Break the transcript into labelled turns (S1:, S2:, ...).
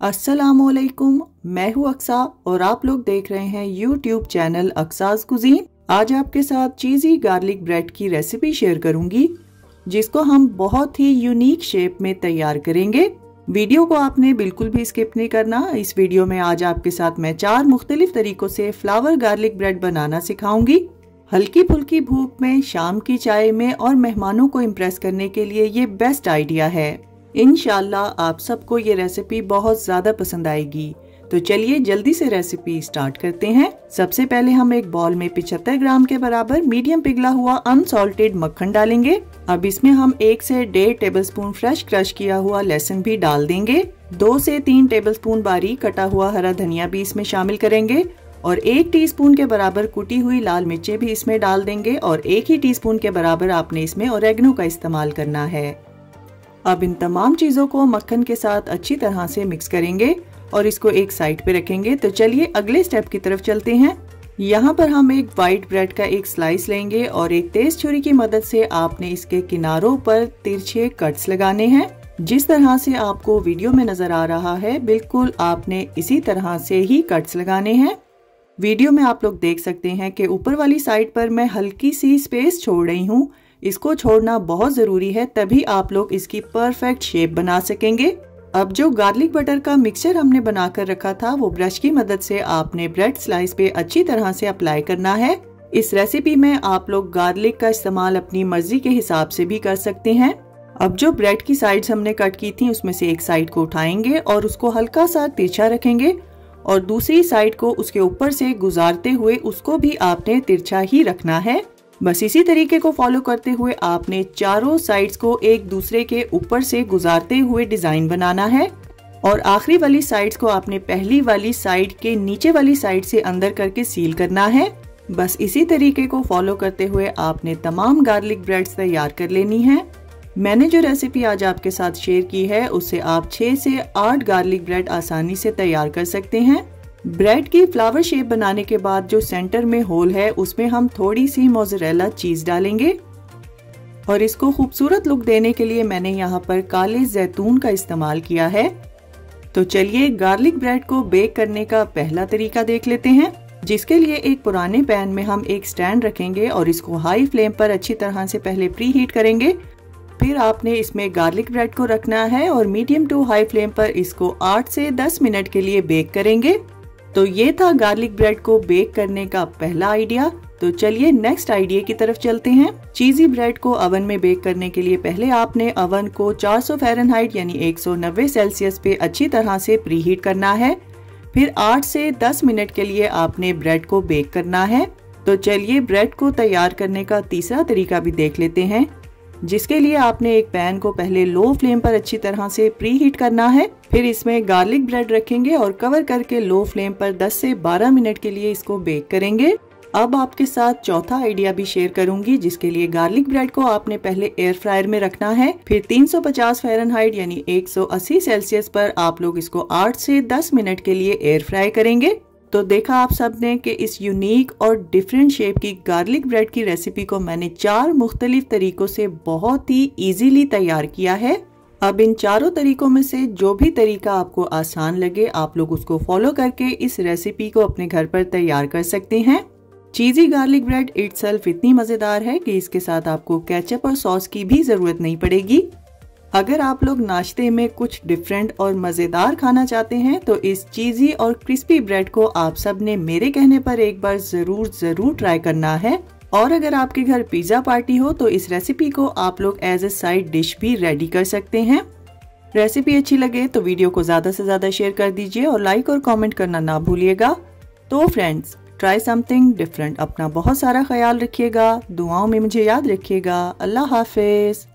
S1: असलकुम मैं हूँ अक्सा और आप लोग देख रहे हैं यूट्यूब चैनल अक्साज कुजीन। आज आपके साथ चीज़ी गार्लिक ब्रेड की रेसिपी शेयर करूँगी, जिसको हम बहुत ही यूनिक शेप में तैयार करेंगे। वीडियो को आपने बिल्कुल भी स्किप नहीं करना। इस वीडियो में आज आपके साथ मैं चार मुख्तलिफ़ तरीकों से फ्लावर गार्लिक ब्रेड बनाना सिखाऊँगी। हल्की फुल्की भूख में, शाम की चाय में और मेहमानों को इम्प्रेस करने के लिए ये बेस्ट आइडिया है। इनशाला आप सबको ये रेसिपी बहुत ज़्यादा पसंद आएगी। तो चलिए जल्दी से रेसिपी स्टार्ट करते हैं। सबसे पहले हम एक बॉल में पिछहत्तर ग्राम के बराबर मीडियम पिघला हुआ अनसॉल्टेड मक्खन डालेंगे। अब इसमें हम एक से डेढ़ टेबल स्पून फ्रेश क्रश किया हुआ लहसुन भी डाल देंगे। दो से तीन टेबल स्पून बारीक कटा हुआ हरा धनिया भी इसमें शामिल करेंगे और एक टीस्पून के बराबर कुटी हुई लाल मिर्चें भी इसमें डाल देंगे और एक ही टीस्पून के बराबर आपने इसमें ओरेगनो का इस्तेमाल करना है। अब इन तमाम चीज़ों को मक्खन के साथ अच्छी तरह से मिक्स करेंगे और इसको एक साइड पे रखेंगे। तो चलिए अगले स्टेप की तरफ़ चलते हैं। यहाँ पर हम एक वाइट ब्रेड का एक स्लाइस लेंगे और एक तेज छुरी की मदद से आपने इसके किनारों पर तिरछे कट्स लगाने हैं। जिस तरह से आपको वीडियो में नज़र आ रहा है, बिल्कुल आपने इसी तरह से ही कट्स लगाने हैं। वीडियो में आप लोग देख सकते हैं कि ऊपर वाली साइड पर मैं हल्की सी स्पेस छोड़ रही हूँ। इसको छोड़ना बहुत ज़रूरी है, तभी आप लोग इसकी परफेक्ट शेप बना सकेंगे। अब जो गार्लिक बटर का मिक्सचर हमने बनाकर रखा था, वो ब्रश की मदद से आपने ब्रेड स्लाइस पे अच्छी तरह से अप्लाई करना है। इस रेसिपी में आप लोग गार्लिक का इस्तेमाल अपनी मर्ज़ी के हिसाब से भी कर सकते हैं। अब जो ब्रेड की साइड्स हमने कट की थी, उसमें से एक साइड को उठाएँगे और उसको हल्का सा तिरछा रखेंगे और दूसरी साइड को उसके ऊपर से गुजारते हुए उसको भी आपने तिरछा ही रखना है। बस इसी तरीके को फॉलो करते हुए आपने चारों साइड्स को एक दूसरे के ऊपर से गुजारते हुए डिज़ाइन बनाना है। और आखिरी वाली साइड्स को आपने पहली वाली साइड के नीचे वाली साइड से अंदर करके सील करना है। बस इसी तरीके को फॉलो करते हुए आपने तमाम गार्लिक ब्रेड्स तैयार कर लेनी है। मैंने जो रेसिपी आज आपके साथ शेयर की है उससे आप 6 से 8 गार्लिक ब्रेड आसानी से तैयार कर सकते हैं। ब्रेड की फ्लावर शेप बनाने के बाद जो सेंटर में होल है, उसमें हम थोड़ी सी मोजरेला चीज़ डालेंगे। और इसको खूबसूरत लुक देने के लिए मैंने यहाँ पर काले जैतून का इस्तेमाल किया है। तो चलिए गार्लिक ब्रेड को बेक करने का पहला तरीका देख लेते हैं, जिसके लिए एक पुराने पैन में हम एक स्टैंड रखेंगे और इसको हाई फ्लेम पर अच्छी तरह से पहले प्री हीट करेंगे। फिर आपने इसमें गार्लिक ब्रेड को रखना है और मीडियम टू हाई फ्लेम पर इसको 8 से 10 मिनट के लिए बेक करेंगे। तो ये था गार्लिक ब्रेड को बेक करने का पहला आइडिया तो चलिए नेक्स्ट आइडिया की तरफ़ चलते हैं। चीजी ब्रेड को अवन में बेक करने के लिए पहले आपने अवन को 400 सौ फ़ारेनहाइट यानी 190 सेल्सियस पे अच्छी तरह से प्री हीट करना है। फिर 8 से 10 मिनट के लिए आपने ब्रेड को बेक करना है। तो चलिए ब्रेड को तैयार करने का तीसरा तरीका भी देख लेते हैं। जिसके लिए आपने एक पैन को पहले लो फ्लेम पर अच्छी तरह से प्री हीट करना है। फिर इसमें गार्लिक ब्रेड रखेंगे और कवर करके लो फ्लेम पर 10 से 12 मिनट के लिए इसको बेक करेंगे। अब आपके साथ चौथा आइडिया भी शेयर करूँगी, जिसके लिए गार्लिक ब्रेड को आपने पहले एयर फ्रायर में रखना है। फिर 350 फ़ारेनहाइट यानी 180 सेल्सियस पर आप लोग इसको 8 से 10 मिनट के लिए एयर फ्राई करेंगे। तो देखा आप सबने कि इस यूनिक और डिफरेंट शेप की गार्लिक ब्रेड की रेसिपी को मैंने चार मुख्तलिफ़ तरीकों से बहुत ही इजीली तैयार किया है। अब इन चारों तरीकों में से जो भी तरीका आपको आसान लगे, आप लोग उसको फॉलो करके इस रेसिपी को अपने घर पर तैयार कर सकते हैं। चीजी गार्लिक ब्रेड इट्सल्फ इतनी मज़ेदार है कि इसके साथ आपको केचप और सॉस की भी ज़रूरत नहीं पड़ेगी। अगर आप लोग नाश्ते में कुछ डिफरेंट और मज़ेदार खाना चाहते हैं तो इस चीज़ी और क्रिस्पी ब्रेड को आप सबने मेरे कहने पर एक बार ज़रूर ज़रूर ट्राई करना है। और अगर आपके घर पिज़्ज़ा पार्टी हो तो इस रेसिपी को आप लोग एज ए साइड डिश भी रेडी कर सकते हैं। रेसिपी अच्छी लगे तो वीडियो को ज़्यादा से ज़्यादा शेयर कर दीजिए और लाइक और कॉमेंट करना ना भूलिएगा। तो फ्रेंड्स ट्राई समथिंग डिफरेंट अपना बहुत सारा ख्याल रखिएगा, दुआओं में मुझे याद रखिएगा। अल्लाह हाफिज़।